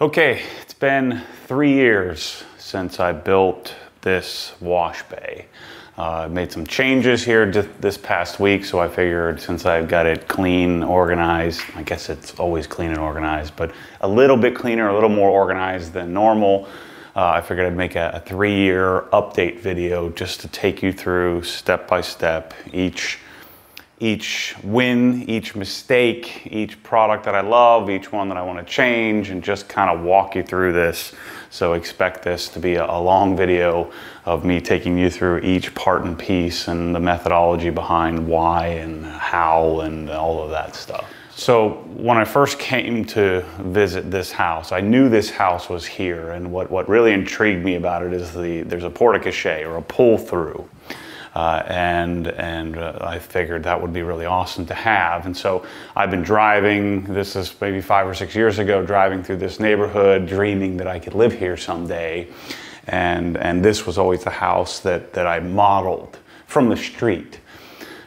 Okay, it's been three years since I built this wash bay. Uh, made some changes here this past week, so I figured since I've got it clean, organized, I guess it's always clean and organized, but a little bit cleaner, a little more organized than normal, uh, I figured I'd make a, a three-year update video just to take you through step by step each each win, each mistake, each product that I love, each one that I want to change, and just kind of walk you through this. So expect this to be a, a, long video of me taking you through each part and piece and the methodology behind why and how and all of that stuff. So when I first came to visit this house, I knew this house was here, and what, what really intrigued me about it is the there's a porte-cochere or a pull-through. Uh, and and uh, I figured that would be really awesome to have. And so I've been driving. This is maybe five or six years ago, driving through this neighborhood, dreaming that I could live here someday. And and this was always the house that that I modeled from the street.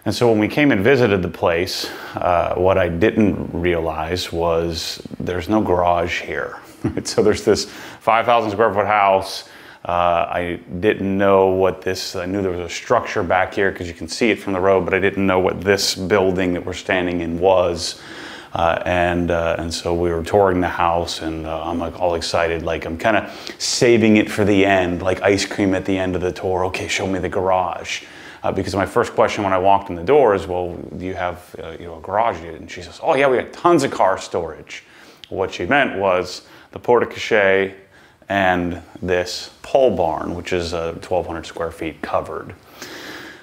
And so when we came and visited the place, uh, what I didn't realize was there's no garage here. so there's this 5,000 square foot house uh, I didn't know what this, I knew there was a structure back here because you can see it from the road, but I didn't know what this building that we're standing in was. Uh, and uh, and so we were touring the house, and uh, I'm like all excited, like I'm kind of saving it for the end, like ice cream at the end of the tour. Okay, show me the garage, uh, because my first question when I walked in the door is, well, do you have uh, you know a garage? And she says, oh yeah, we got tons of car storage. What she meant was the porte-cochere and this pole barn, which is uh, 1,200 square feet covered.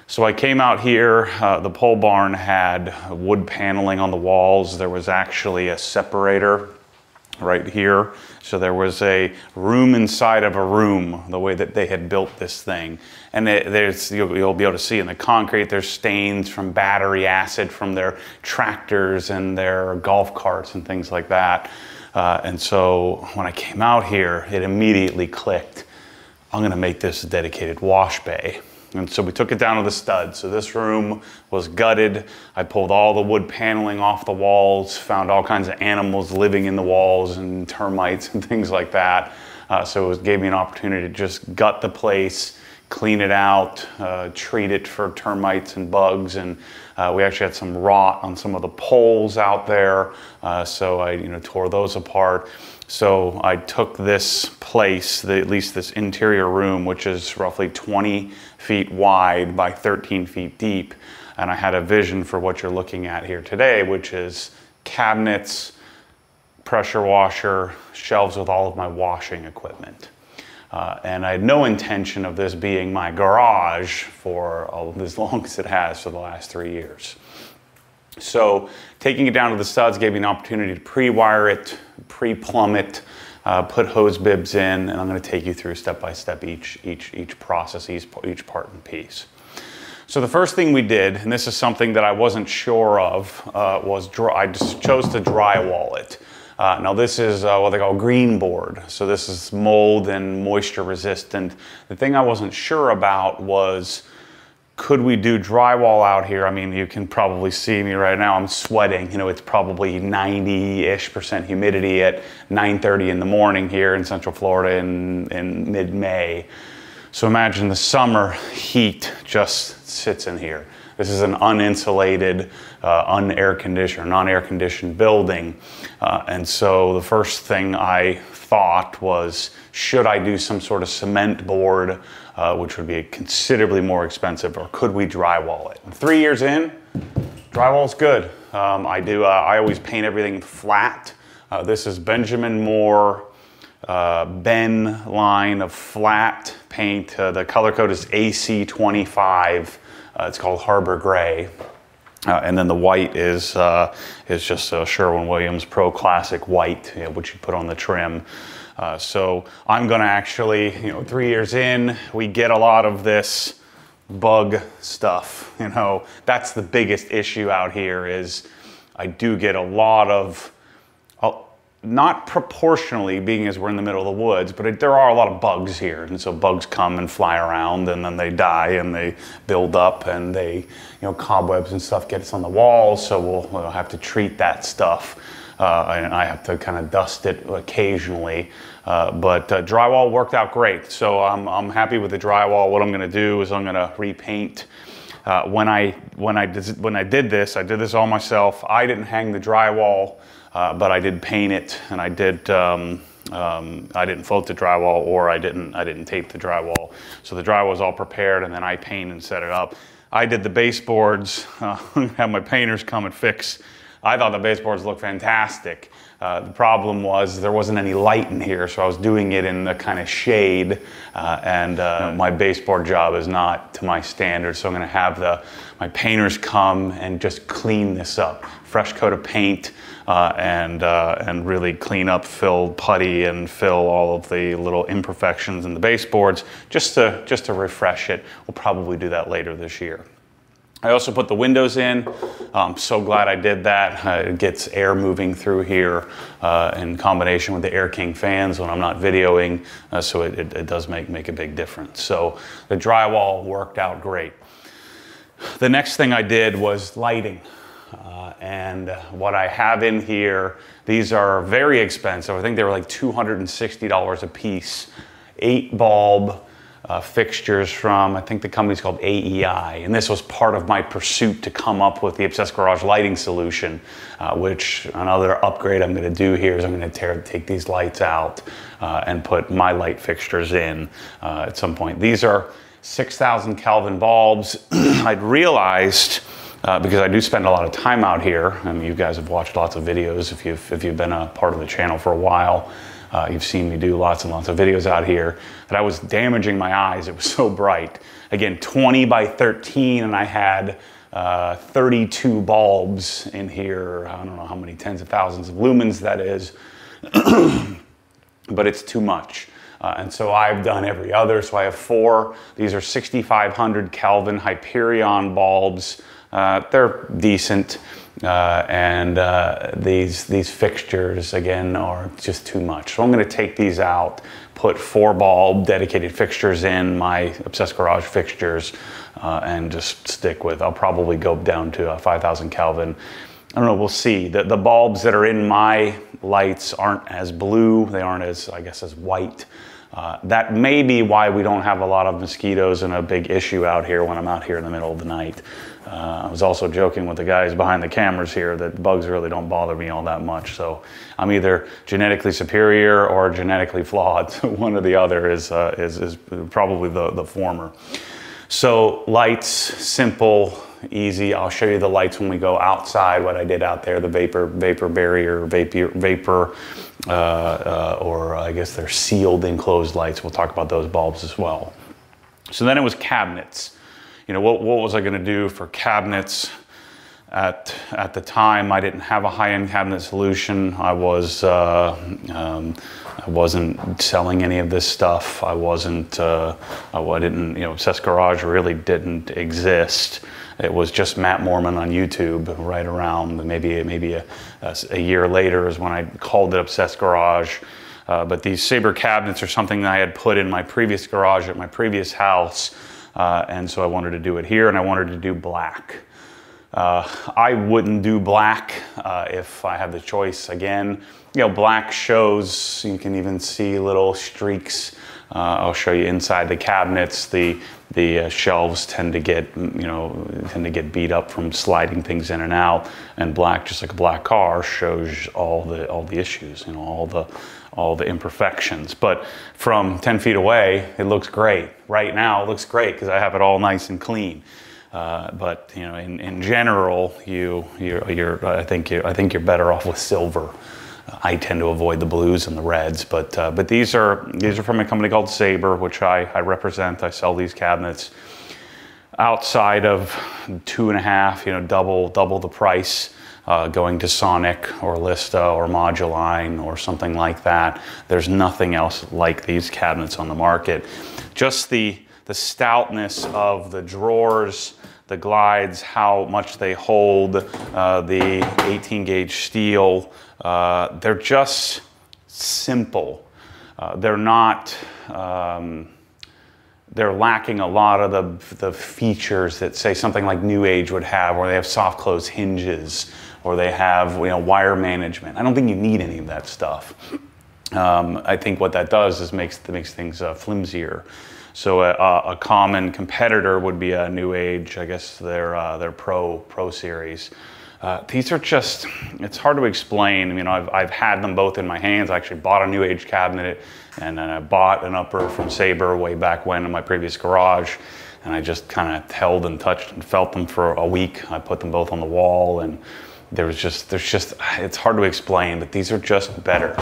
So I came out here, uh, the pole barn had wood paneling on the walls. There was actually a separator right here. So there was a room inside of a room, the way that they had built this thing. And it, there's, you'll, you'll, be able to see in the concrete, there's stains from battery acid from their tractors and their golf carts and things like that. Uh, and so when I came out here, it immediately clicked. I'm gonna make this a dedicated wash bay. And so we took it down to the stud. So this room was gutted. I pulled all the wood paneling off the walls, found all kinds of animals living in the walls and termites and things like that. Uh, so it gave me an opportunity to just gut the place, clean it out, uh, treat it for termites and bugs. And uh, we actually had some rot on some of the poles out there. Uh, so I you know, tore those apart. So I took this place, the, at least this interior room, which is roughly 20 feet wide by 13 feet deep. And I had a vision for what you're looking at here today, which is cabinets, pressure washer, shelves with all of my washing equipment. Uh, and I had no intention of this being my garage for as long as it has for the last three years. So taking it down to the studs gave me an opportunity to pre-wire it, pre-plumb it, uh, put hose bibs in, and I'm going to take you through step by step each, each, each process, each, each part and piece. So the first thing we did, and this is something that I wasn't sure of, uh, was dry, I just chose to drywall it. Uh, now this is uh, what they call green board. So this is mold and moisture resistant. The thing I wasn't sure about was could we do drywall out here? I mean, you can probably see me right now. I'm sweating. You know, it's probably 90-ish percent humidity at 9.30 in the morning here in Central Florida in, in mid-May. So imagine the summer heat just sits in here. This is an uninsulated, uh, un-air conditioned, non-air conditioned building. Uh, and so the first thing I thought was, should I do some sort of cement board, uh, which would be considerably more expensive, or could we drywall it? Three years in, drywall's good. Um, I do, uh, I always paint everything flat. Uh, this is Benjamin Moore uh, Ben line of flat paint. Uh, the color code is AC25. Uh, it's called Harbor Gray. Uh, and then the white is uh, is just a Sherwin-Williams Pro Classic white, you know, which you put on the trim. Uh, so I'm going to actually, you know, three years in, we get a lot of this bug stuff. You know, that's the biggest issue out here is I do get a lot of not proportionally being as we're in the middle of the woods, but it, there are a lot of bugs here. And so bugs come and fly around and then they die and they build up and they, you know, cobwebs and stuff gets on the walls. So we'll, we'll have to treat that stuff. Uh, and I have to kind of dust it occasionally. Uh, but uh, drywall worked out great. So I'm, I'm happy with the drywall. What I'm gonna do is I'm gonna repaint uh, when I when I did, when I did this, I did this all myself. I didn't hang the drywall, uh, but I did paint it, and I did. Um, um, I didn't float the drywall, or I didn't I didn't tape the drywall. So the drywall was all prepared, and then I paint and set it up. I did the baseboards. Uh, have my painters come and fix. I thought the baseboards looked fantastic. Uh, the problem was there wasn't any light in here, so I was doing it in the kind of shade, uh, and uh, my baseboard job is not to my standards. So I'm going to have the my painters come and just clean this up, fresh coat of paint, uh, and uh, and really clean up, fill putty, and fill all of the little imperfections in the baseboards, just to just to refresh it. We'll probably do that later this year. I also put the windows in. I'm so glad I did that. Uh, it gets air moving through here uh, in combination with the Air King fans when I'm not videoing, uh, so it, it, it, does make, make a big difference. So the drywall worked out great. The next thing I did was lighting. Uh, and what I have in here, these are very expensive. I think they were like $260 a piece. Eight bulb, uh, fixtures from, I think the company's called AEI. And this was part of my pursuit to come up with the Obsessed Garage lighting solution, uh, which another upgrade I'm going to do here is I'm going to tear, take these lights out uh, and put my light fixtures in uh, at some point. These are 6,000 Kelvin bulbs. I'd realized uh, because I do spend a lot of time out here. I mean, you guys have watched lots of videos if you've, if you've been a part of the channel for a while. Uh, you've seen me do lots and lots of videos out here that I was damaging my eyes. It was so bright. Again, 20 by 13 and I had uh, 32 bulbs in here. I don't know how many tens of thousands of lumens that is, but it's too much. Uh, and so I've done every other. So I have four. These are 6,500 Kelvin Hyperion bulbs. Uh, they're decent. Uh, and uh, these these fixtures again are just too much. So I'm going to take these out, put four bulb dedicated fixtures in my Obsessed Garage fixtures, uh, and just stick with. I'll probably go down to 5,000 Kelvin. I don't know. We'll see. The the bulbs that are in my lights aren't as blue. They aren't as I guess as white. Uh, that may be why we don't have a lot of mosquitoes and a big issue out here when I'm out here in the middle of the night. Uh, I was also joking with the guys behind the cameras here that bugs really don't bother me all that much. So I'm either genetically superior or genetically flawed. One or the other is, uh, is, is probably the, the former. So lights, simple, easy. I'll show you the lights when we go outside, what I did out there, the vapor, vapor barrier, vapor, vapor uh, uh, or I guess they're sealed enclosed lights. We'll talk about those bulbs as well. So then it was cabinets you know, what, what was I gonna do for cabinets? At, at the time, I didn't have a high-end cabinet solution. I was uh, um, I wasn't selling any of this stuff. I wasn't. Uh, I didn't. You know, Obsessed Garage really didn't exist. It was just Matt Moreman on YouTube. Right around maybe maybe a, a year later is when I called it Obsessed Garage. Uh, but these Saber cabinets are something that I had put in my previous garage at my previous house. Uh, and so I wanted to do it here and I wanted to do black. Uh, I wouldn't do black uh, if I had the choice again. You know, black shows, you can even see little streaks. Uh, I'll show you inside the cabinets. The, the uh, shelves tend to get, you know, tend to get beat up from sliding things in and out. And black, just like a black car, shows all the, all the issues, you know, all the, all the imperfections. But from 10 feet away, it looks great. Right now, it looks great because I have it all nice and clean. Uh, but you know, in, in general, you you're, you're I think you I think you're better off with silver. I tend to avoid the blues and the reds, but uh, but these are these are from a company called Saber, which I, I represent. I sell these cabinets outside of two and a half, you know, double double the price uh, going to Sonic or Lista or Moduline or something like that. There's nothing else like these cabinets on the market. Just the, the stoutness of the drawers, the glides, how much they hold, uh, the 18 gauge steel. Uh, they're just simple. Uh, they're not, um, they're lacking a lot of the, the features that say something like New Age would have, where they have soft close hinges, or they have you know, wire management. I don't think you need any of that stuff. Um, I think what that does is makes, makes things uh, flimsier. So a, a, common competitor would be a New Age, I guess their, uh, their Pro, Pro Series. Uh, these are just, it's hard to explain. You know, I've, I've had them both in my hands. I actually bought a New Age cabinet and then I bought an upper from Saber way back when in my previous garage. And I just kind of held and touched and felt them for a week. I put them both on the wall and there was just, there's just, it's hard to explain, but these are just better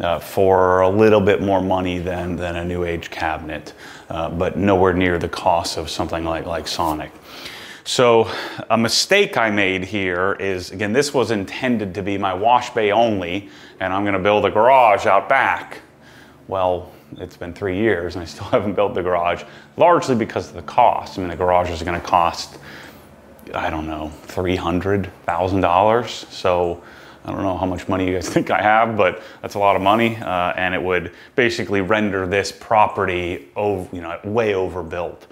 uh, for a little bit more money than, than a New Age cabinet, uh, but nowhere near the cost of something like, like Sonic. So a mistake I made here is, again, this was intended to be my wash bay only, and I'm gonna build a garage out back. Well, it's been three years and I still haven't built the garage, largely because of the cost. I mean, the garage is gonna cost, I don't know, $300,000. So I don't know how much money you guys think I have, but that's a lot of money. Uh, and it would basically render this property over, you know, way overbuilt.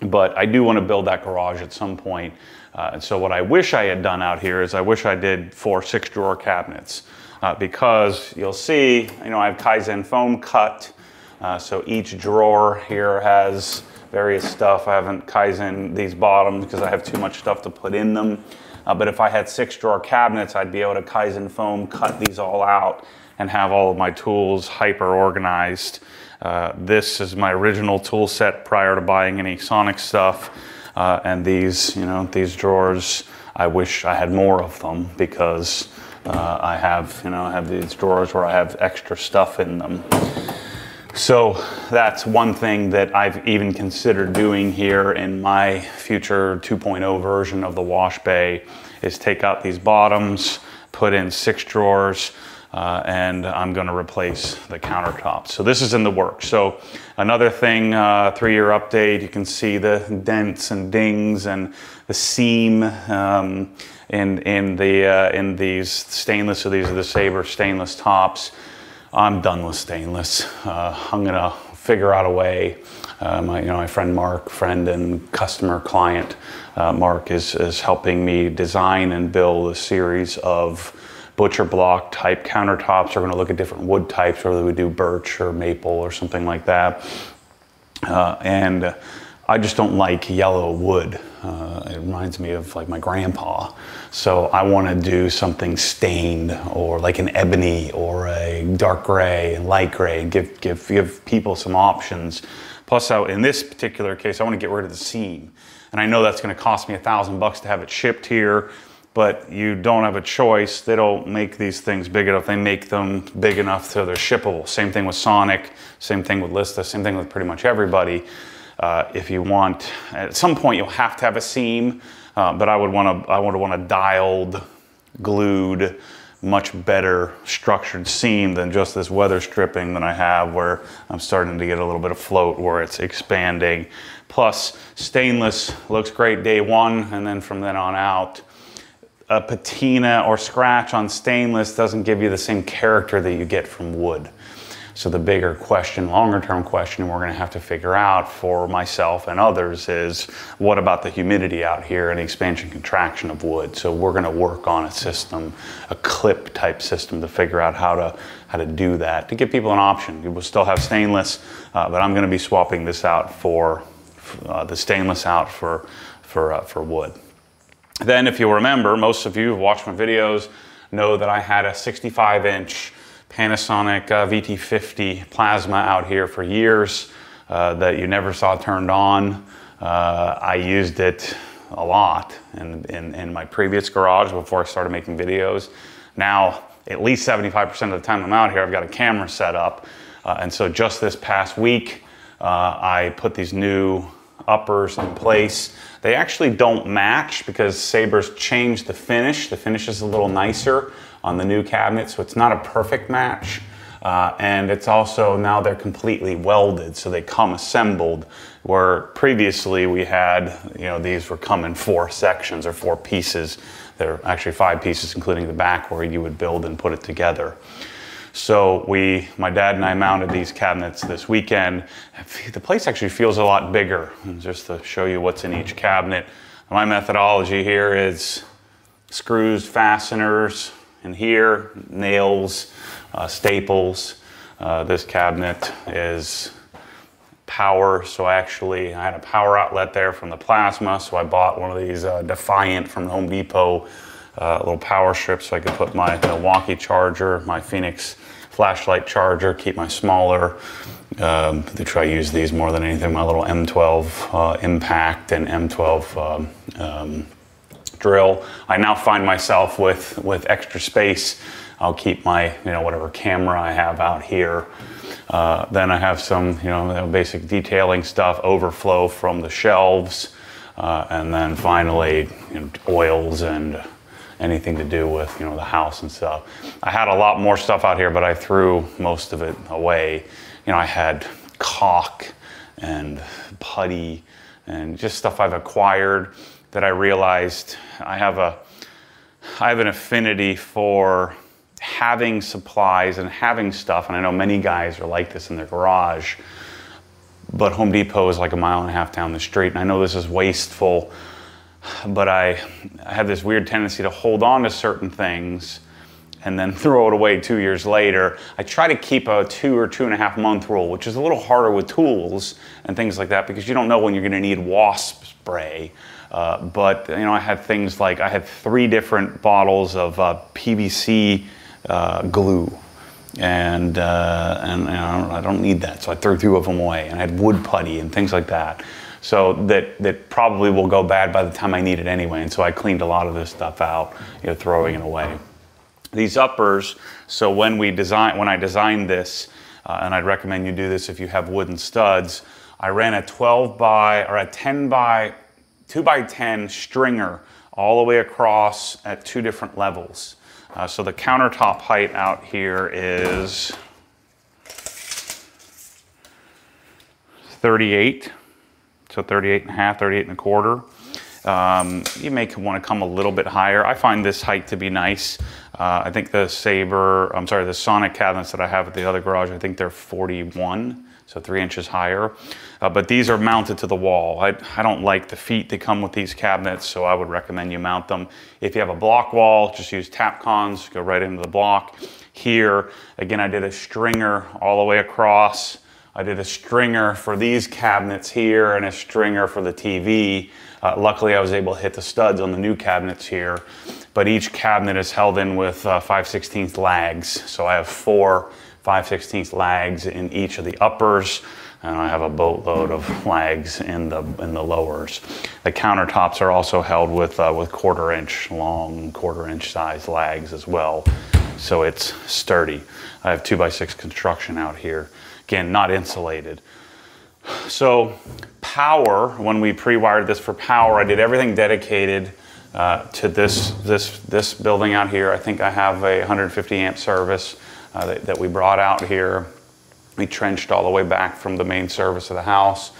But I do want to build that garage at some point. Uh, and so what I wish I had done out here is I wish I did four six drawer cabinets uh, because you'll see, you know, I have Kaizen foam cut. Uh, so each drawer here has various stuff. I haven't Kaizen these bottoms because I have too much stuff to put in them. Uh, but if I had six drawer cabinets, I'd be able to Kaizen foam cut these all out and have all of my tools hyper organized. Uh, this is my original tool set prior to buying any Sonic stuff. Uh, and these, you know, these drawers, I wish I had more of them because uh, I have, you know, I have these drawers where I have extra stuff in them. So that's one thing that I've even considered doing here in my future 2.0 version of the wash bay is take out these bottoms, put in six drawers, uh, and I'm going to replace the countertops. So this is in the works. So another thing, uh, three-year update, you can see the dents and dings and the seam um, in, in, the, uh, in these stainless, so these are the Saber stainless tops. I'm done with stainless. Uh, I'm to figure out a way. Uh, my, you know, my friend Mark, friend and customer client, uh, Mark is, is helping me design and build a series of butcher block type countertops. We're going to look at different wood types, whether we do birch or maple or something like that. Uh, and I just don't like yellow wood. Uh, it reminds me of like my grandpa. So I want to do something stained or like an ebony or a dark gray and light gray and give, give, give people some options. Plus out in this particular case, I want to get rid of the seam. And I know that's going to cost me a thousand bucks to have it shipped here but you don't have a choice. They don't make these things big enough. They make them big enough so they're shippable. Same thing with Sonic, same thing with Lista, same thing with pretty much everybody. Uh, if you want, at some point you'll have to have a seam, uh, but I would want to, I would want a dialed, glued, much better structured seam than just this weather stripping that I have where I'm starting to get a little bit of float where it's expanding. Plus stainless looks great day one and then from then on out a patina or scratch on stainless doesn't give you the same character that you get from wood. So the bigger question, longer term question we're gonna have to figure out for myself and others is what about the humidity out here and expansion contraction of wood? So we're gonna work on a system, a clip type system to figure out how to, how to do that, to give people an option. We will still have stainless, uh, but I'm gonna be swapping this out for, uh, the stainless out for, for, uh, for wood. Then if you remember, most of you who watched my videos know that I had a 65 inch Panasonic uh, VT50 plasma out here for years uh, that you never saw turned on. Uh, I used it a lot in, in, in, my previous garage before I started making videos. Now, at least 75% of the time I'm out here, I've got a camera set up. Uh, and so just this past week, uh, I put these new uppers in place. They actually don't match because Saber's changed the finish. The finish is a little nicer on the new cabinet, so it's not a perfect match. Uh, and it's also now they're completely welded, so they come assembled. Where previously we had, you know, these were come in four sections or four pieces. They're actually five pieces, including the back, where you would build and put it together. So we, my dad and I mounted these cabinets this weekend. The place actually feels a lot bigger. Just to show you what's in each cabinet. My methodology here is screws, fasteners, and here, nails, uh, staples. Uh, this cabinet is power, so actually I had a power outlet there from the plasma, so I bought one of these uh, Defiant from Home Depot, uh, little power strips so I could put my Milwaukee charger, my Fenix flashlight charger, keep my smaller. Um, try to use these more than anything. My little M12 uh, impact and M12 um, um, drill. I now find myself with with extra space. I'll keep my you know whatever camera I have out here. Uh, then I have some you know basic detailing stuff, overflow from the shelves, uh, and then finally you know, oils and anything to do with you know the house and stuff. I had a lot more stuff out here, but I threw most of it away. You know, I had caulk and putty and just stuff I've acquired that I realized I have a I have an affinity for having supplies and having stuff, and I know many guys are like this in their garage. But Home Depot is like a mile and a half down the street, and I know this is wasteful but I, I have this weird tendency to hold on to certain things and then throw it away two years later. I try to keep a two or two and a half month rule, which is a little harder with tools and things like that because you don't know when you're going to need wasp spray. Uh, but you know, I had things like I had three different bottles of uh, PVC uh, glue, and uh, and, and I, don't, I, don't, need that, so I threw two of them away. And I had wood putty and things like that. So that, that probably will go bad by the time I need it anyway. And so I cleaned a lot of this stuff out, you know, throwing it away. These uppers, so when we design, when I designed this, uh, and I'd recommend you do this if you have wooden studs, I ran a 12 by, or a 10 by, 2 by 10 stringer all the way across at two different levels. Uh, so the countertop height out here is 38 so 38 and a half, 38 and a quarter. Um, you may want to come a little bit higher. I find this height to be nice. Uh, I think the Saber, I'm sorry, the Sonic cabinets that I have at the other garage, I think they're 41, so three inches higher. Uh, but these are mounted to the wall. I, I don't like the feet that come with these cabinets, so I would recommend you mount them. If you have a block wall, just use Tapcons, go right into the block. Here, again, I did a stringer all the way across. I did a stringer for these cabinets here and a stringer for the TV. Uh, luckily, I was able to hit the studs on the new cabinets here, but each cabinet is held in with uh, 5 16th lags. So I have four 5 16th lags in each of the uppers, and I have a boatload of lags in the in the lowers. The countertops are also held with uh, with quarter inch long, quarter inch size lags as well, so it's sturdy. I have two by six construction out here. Again, not insulated. So power, when we pre-wired this for power, I did everything dedicated uh, to this, this, this building out here. I think I have a 150 amp service uh, that, that, we brought out here. Trenched all the way back from the main service of the house.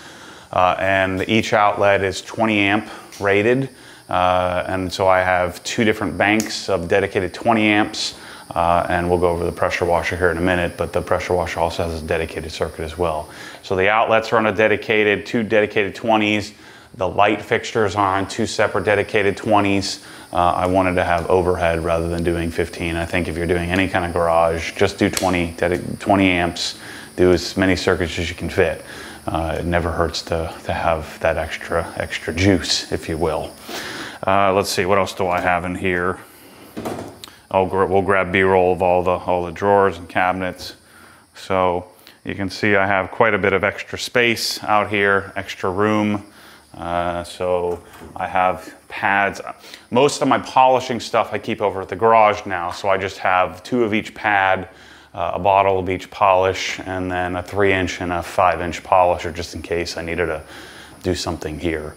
Uh, and each outlet is 20 amp rated. Uh, and so I have two different banks of dedicated 20 amps uh, and we'll go over the pressure washer here in a minute, but the pressure washer also has a dedicated circuit as well. So the outlets are on a dedicated, two dedicated 20s. The light fixtures are on two separate dedicated 20s. Uh, I wanted to have overhead rather than doing 15. I think if you're doing any kind of garage, just do 20, 20 amps, do as many circuits as you can fit. Uh, it never hurts to, to have that extra, extra juice, if you will. Uh, let's see, what else do I have in here? I'll, we'll grab B-roll of all the, all the drawers and cabinets. So you can see I have quite a bit of extra space out here, extra room. Uh, so I have pads. Most of my polishing stuff I keep over at the garage now. So I just have two of each pad, uh, a bottle of each polish, and then a three inch and a five inch polisher just in case I needed to do something here.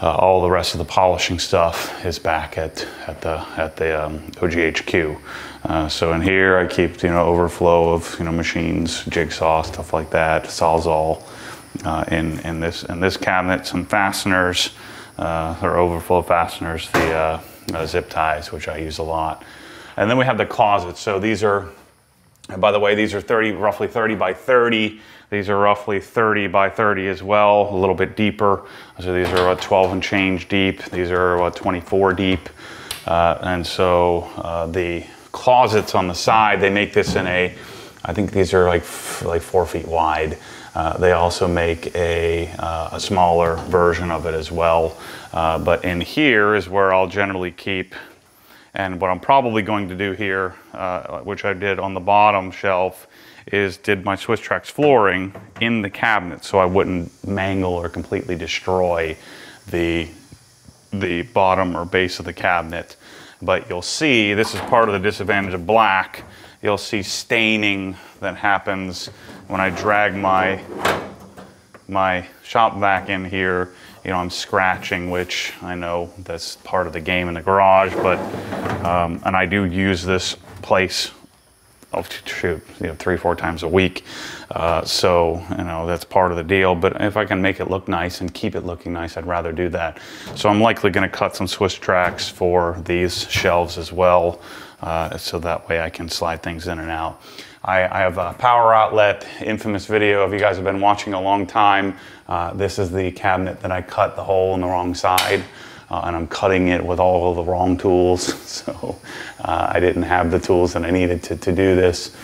uh, all the rest of the polishing stuff is back at, at the, at the um, OGHQ. Uh, so in here I keep, you know, overflow of, you know, machines, jigsaw, stuff like that, Sawzall. Uh, in, in, this, in this cabinet, some fasteners, uh, or overflow fasteners, the uh, uh, zip ties, which I use a lot. And then we have the closets. So these are, by the way, these are 30, roughly 30 by 30. These are roughly 30 by 30 as well, a little bit deeper. So these are about 12 and change deep. These are about 24 deep. Uh, and so uh, the closets on the side, they make this in a, I think these are like, like four feet wide. Uh, they also make a, uh, a, smaller version of it as well. Uh, but in here is where I'll generally keep, and what I'm probably going to do here, uh, which I did on the bottom shelf, is did my Swisstrax flooring in the cabinet so I wouldn't mangle or completely destroy the, the bottom or base of the cabinet. But you'll see, this is part of the disadvantage of black, you'll see staining that happens when I drag my, my shop vac in here. You know, I'm scratching, which I know that's part of the game in the garage, but, um, and I do use this place oh, shoot, you know, three, four times a week. Uh, so, you know, that's part of the deal. But if I can make it look nice and keep it looking nice, I'd rather do that. So I'm likely going to cut some Swisstrax for these shelves as well. Uh, so that way I can slide things in and out. I, I, have a power outlet, infamous video. If you guys have been watching a long time, uh, this is the cabinet that I cut the hole in the wrong side uh, and I'm cutting it with all of the wrong tools. So uh, I didn't have the tools that I needed to, to do this.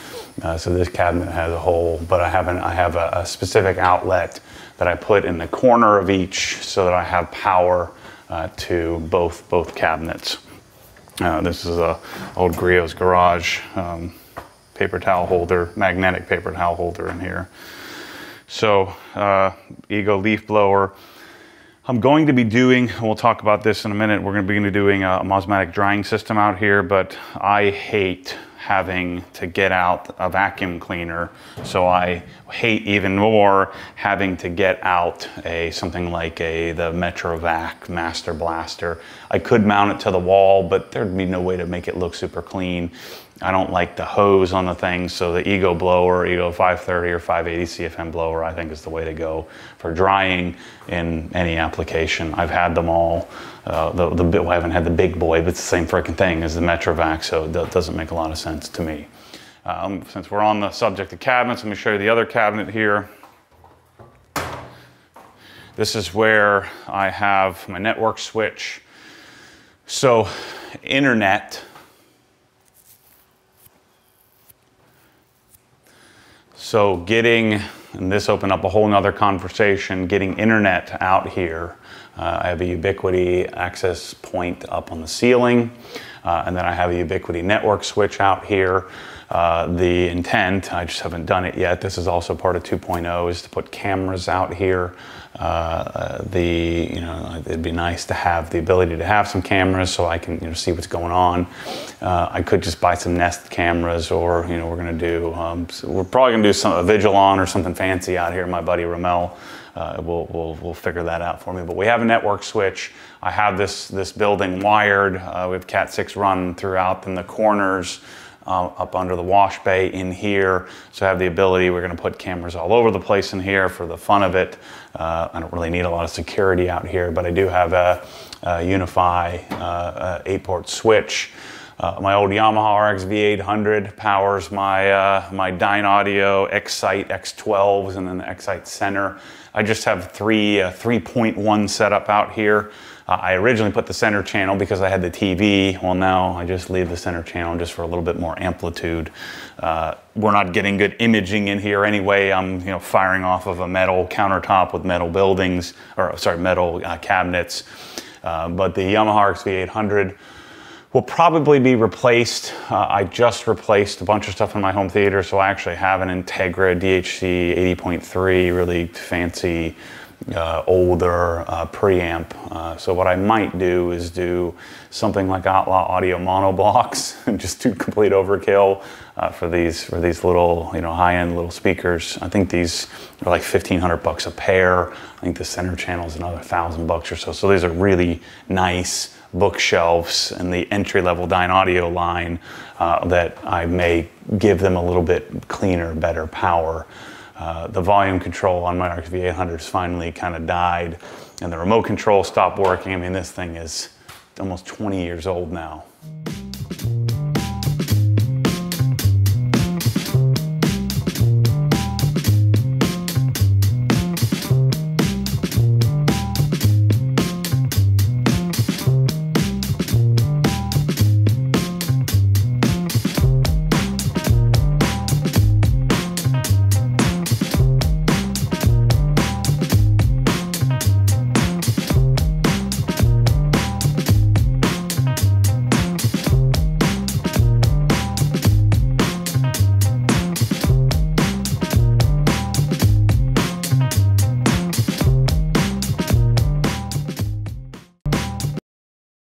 Uh, so this cabinet has a hole, but I have, an, I have a, a, specific outlet that I put in the corner of each so that I have power uh, to both, both cabinets. Uh, this is a old Griot's Garage um, paper towel holder, magnetic paper towel holder in here. So uh, Ego leaf blower. I'm going to be doing, we'll talk about this in a minute, we're going to be doing a Mosmatic drying system out here, but I hate having to get out a vacuum cleaner. So I hate even more having to get out a something like a the Metrovac Master Blaster. I could mount it to the wall, but there'd be no way to make it look super clean. I don't like the hose on the thing, so the Ego blower, Ego 530 or 580 CFM blower, I think is the way to go for drying in any application. I've had them all. Uh, the, the, well, I haven't had the big boy, but it's the same freaking thing as the Metrovac, so it doesn't make a lot of sense to me. Um, since we're on the subject of cabinets, let me show you the other cabinet here. This is where I have my network switch. So, internet So getting, and this opened up a whole nother conversation, getting internet out here. Uh, I have a Ubiquiti access point up on the ceiling, uh, and then I have a Ubiquiti network switch out here. Uh, the intent, I just haven't done it yet, this is also part of 2.0, is to put cameras out here. Uh, the, you know, it'd be nice to have the ability to have some cameras so I can, you know, see what's going on. Uh, I could just buy some Nest cameras or, you know, we're to do, um, so we're probably going to do some Avigilon or something fancy out here. My buddy Ramel uh, will will will figure that out for me. But we have a network switch. I have this, this building wired. Uh, we have Cat 6 run throughout in the corners uh, up under the wash bay in here. So I have the ability, we're gonna put cameras all over the place in here for the fun of it. Uh, I don't really need a lot of security out here, but I do have a, a UniFi uh, eight port switch. Uh, my old Yamaha RX V800 powers my, uh, my Dynaudio Excite X12s and then the Excite Center. I just have three uh, 3.1 setup out here. Uh, I originally put the center channel because I had the TV. Well, now I just leave the center channel just for a little bit more amplitude. Uh, we're not getting good imaging in here anyway. I'm, you know, firing off of a metal countertop with metal buildings, or sorry, metal uh, cabinets. Uh, but the Yamaha RX V800 will probably be replaced. Uh, I just replaced a bunch of stuff in my home theater, so I actually have an Integra DHC 80.3, really fancy uh, older uh, preamp. Uh, so what I might do is do something like Outlaw Audio monoblocks and just do complete overkill uh, for these for these little you know high-end little speakers. I think these are like 1500 bucks a pair. I think the center channel is another thousand bucks or so. So these are really nice bookshelves in the entry-level Dynaudio line uh, that I may give them a little bit cleaner, better power. Uh, the volume control on my RXV 800s finally kind of died and the remote control stopped working. I mean, this thing is almost 20 years old now.